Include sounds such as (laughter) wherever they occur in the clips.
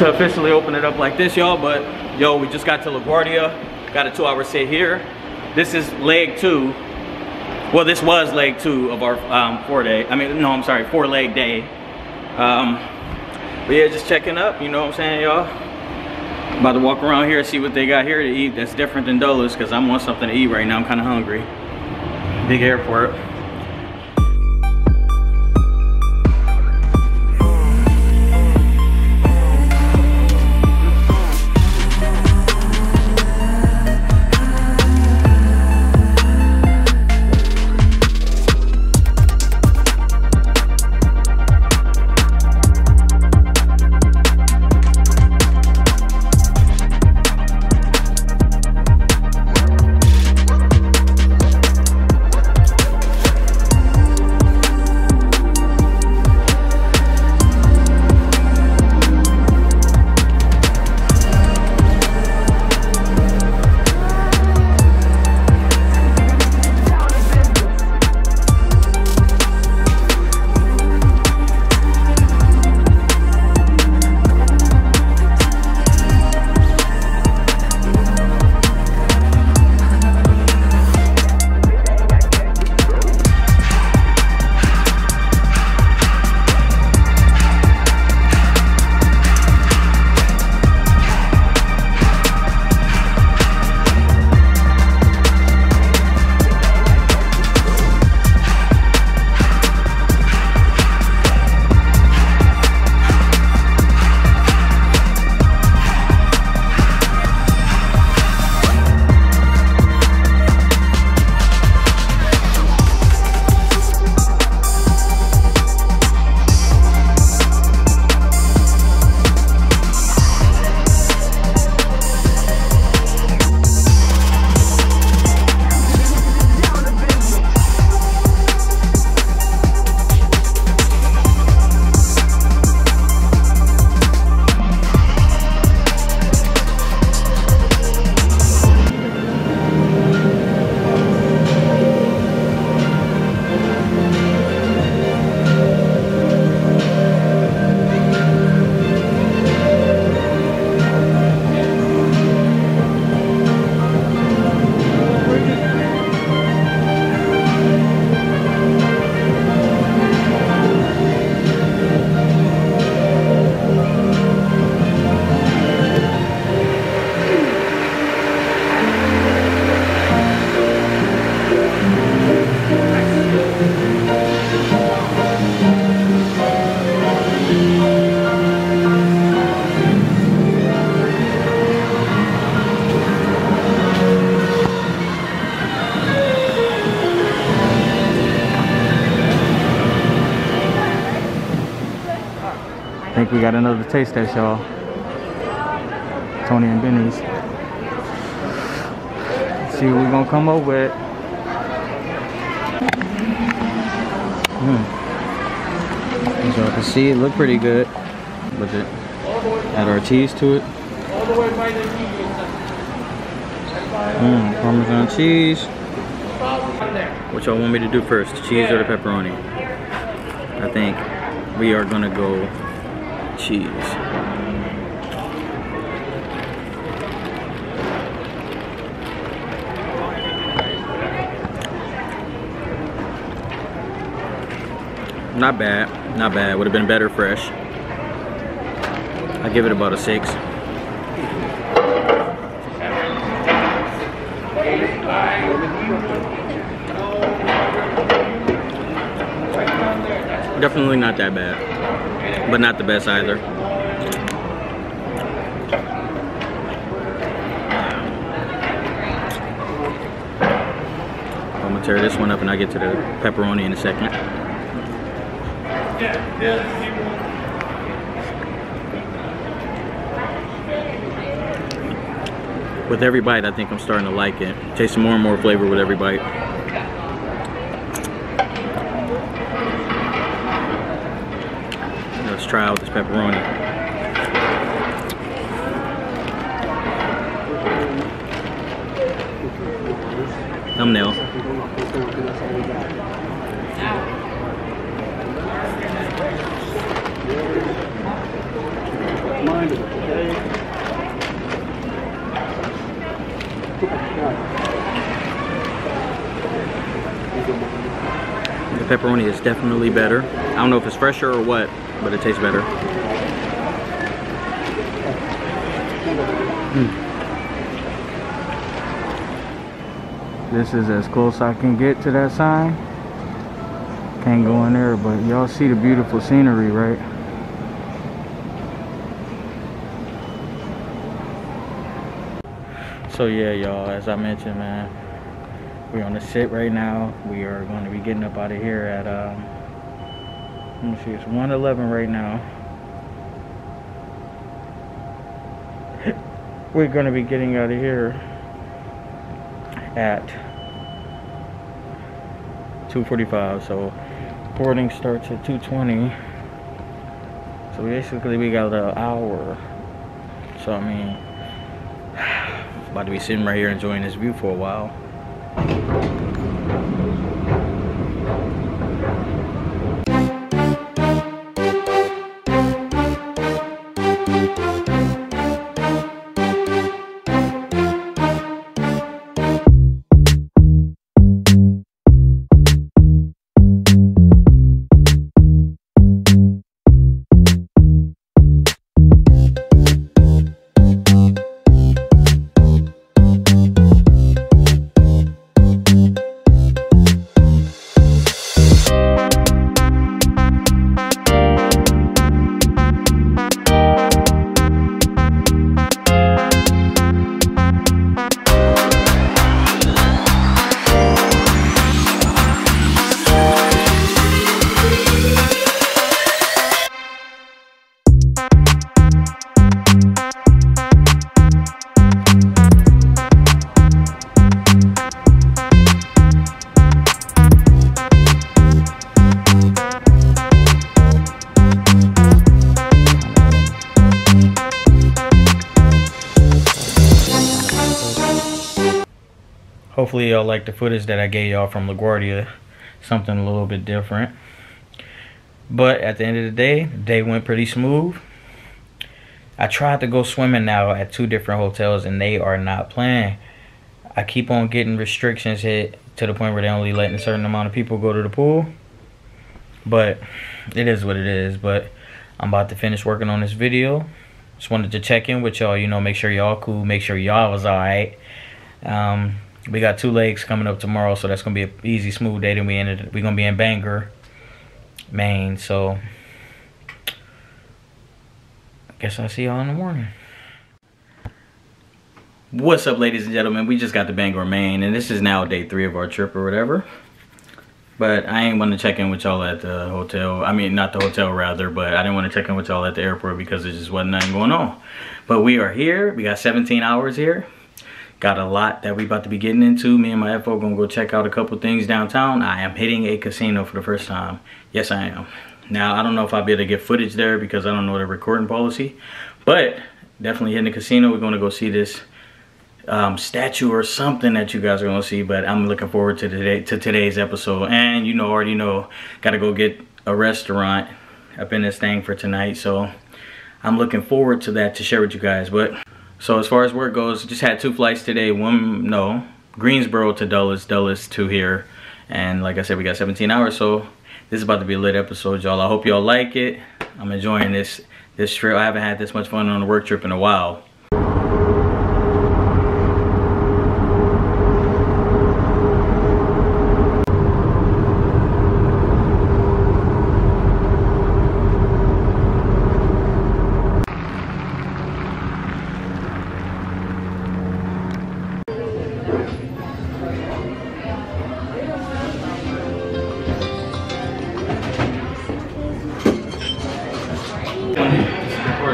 To officially open it up like this, y'all, but yo, we just got to LaGuardia, got a two hour sit here. This is leg two. Well, this was leg two of our um, four day, I mean, no, I'm sorry, four leg day. Um, but yeah, just checking up, you know what I'm saying, y'all? About to walk around here see what they got here to eat that's different than Dulles, because I want something to eat right now, I'm kind of hungry. Big airport. We got another taste test, y'all. Tony and Benny's. See what we're gonna come up with. Mm. As y'all can see, it look pretty good. With it. Add our cheese to it. Mmm, Parmesan cheese. What y'all want me to do first, cheese or the pepperoni? I think we are gonna go cheese. Not bad, not bad. Would have been better fresh. I give it about a six. Definitely not that bad, but not the best either. I'm gonna tear this one up and I'll get to the pepperoni in a second. With every bite, I think I'm starting to like it. Tasting more and more flavor with every bite. try out this pepperoni. Thumbnail. The pepperoni is definitely better. I don't know if it's fresher or what, but it tastes better. Mm. This is as close I can get to that sign. Can't go in there, but y'all see the beautiful scenery, right? So yeah, y'all, as I mentioned, man, we're on the sit right now. We are going to be getting up out of here at, um, let me see, it's 111 right now. (laughs) we're going to be getting out of here at 2.45 so boarding starts at 2.20 so basically we got an hour. So I mean (sighs) about to be sitting right here enjoying this view for a while hopefully y'all like the footage that I gave y'all from LaGuardia. Something a little bit different. But at the end of the day, the day went pretty smooth. I tried to go swimming now at two different hotels and they are not playing. I keep on getting restrictions hit to the point where they're only letting a certain amount of people go to the pool. But it is what it is. But I'm about to finish working on this video. Just wanted to check in with y'all, you know, make sure y'all cool, make sure y'all was alright. Um, we got two legs coming up tomorrow, so that's gonna be an easy, smooth day. Then we ended. We're gonna be in Bangor, Maine. So, I guess I'll see y'all in the morning. What's up, ladies and gentlemen? We just got to Bangor, Maine, and this is now day three of our trip or whatever. But I ain't want to check in with y'all at the hotel. I mean, not the hotel, rather, but I didn't want to check in with y'all at the airport because there just wasn't nothing going on. But we are here. We got 17 hours here. Got a lot that we about to be getting into. Me and my FO gonna go check out a couple things downtown. I am hitting a casino for the first time. Yes, I am. Now, I don't know if I'll be able to get footage there because I don't know the recording policy. But definitely hitting the casino. We're gonna go see this um, statue or something that you guys are gonna see. But I'm looking forward to today to today's episode. And you know, already know, gotta go get a restaurant up in this thing for tonight. So I'm looking forward to that to share with you guys. But so as far as work goes, just had two flights today. One, no, Greensboro to Dulles, Dulles to here. And like I said, we got 17 hours, so this is about to be a lit episode, y'all. I hope y'all like it. I'm enjoying this this trip. I haven't had this much fun on a work trip in a while.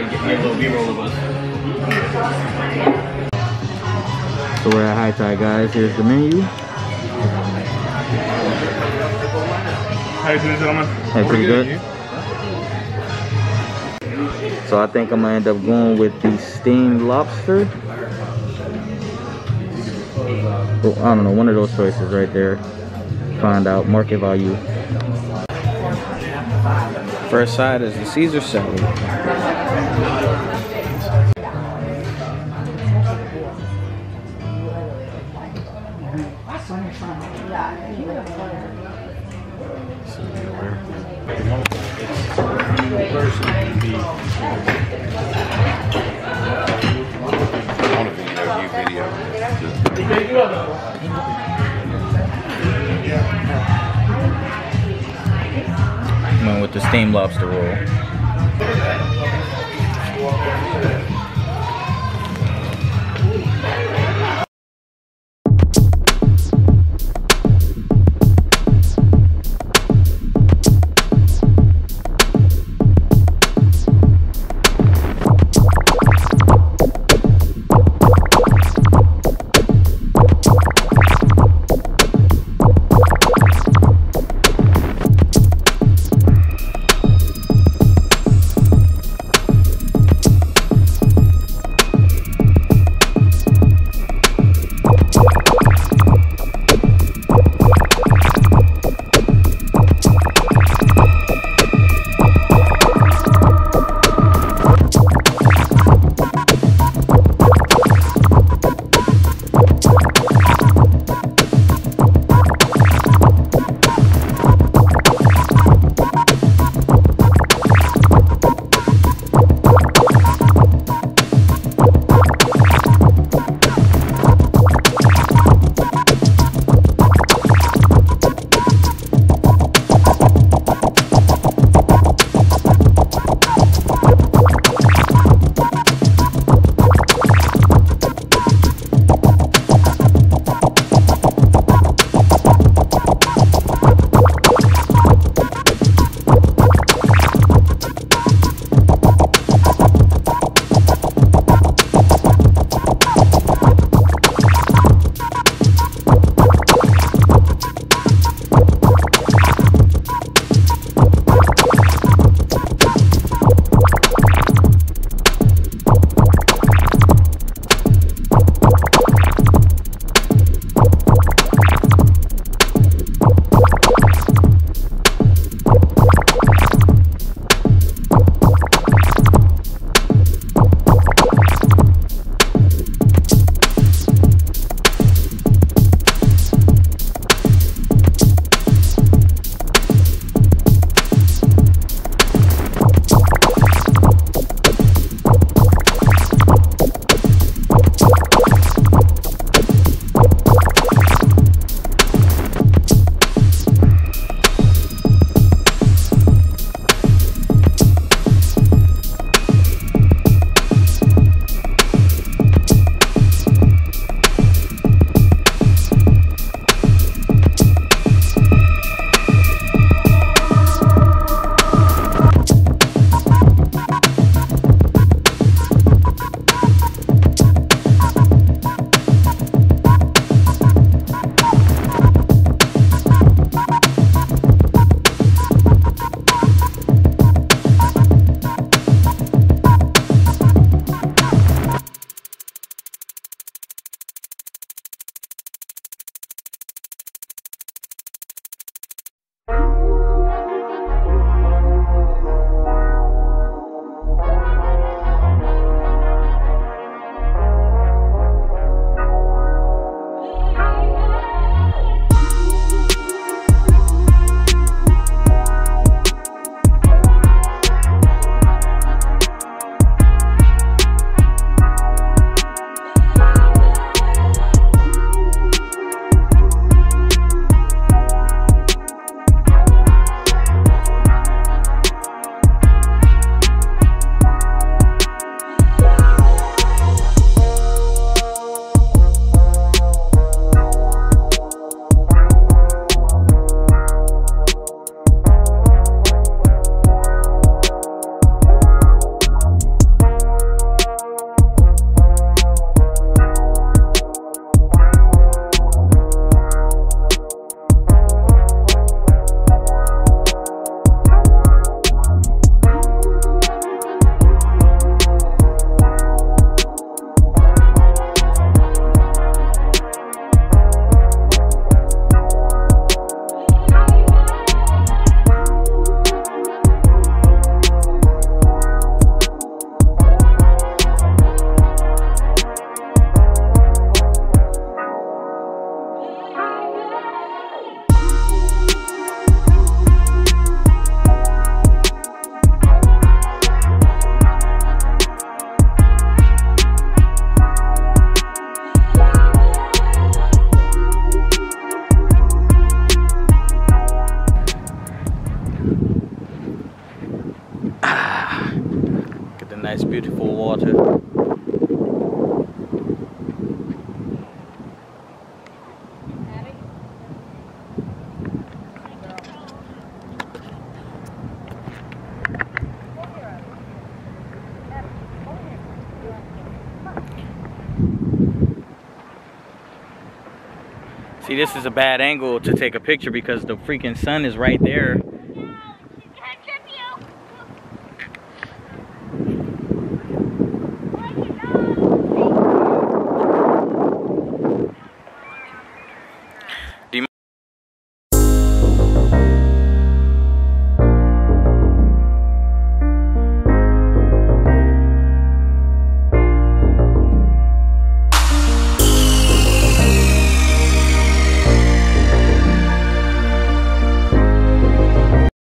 So we're at High Tide, guys. Here's the menu. How you doing, gentlemen? Hey, pretty good. So I think I'm gonna end up going with the steamed lobster. Oh, I don't know, one of those choices right there. Find out market value. First side is the Caesar salad. With the steamed lobster roll. See, this is a bad angle to take a picture because the freaking sun is right there.